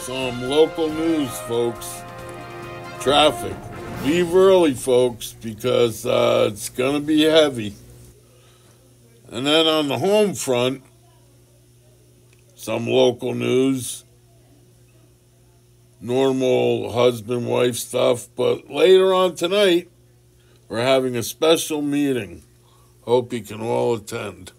some local news, folks. Traffic. Leave early, folks, because uh, it's going to be heavy. And then on the home front, some local news, normal husband wife stuff. But later on tonight, we're having a special meeting. Hope you can all attend.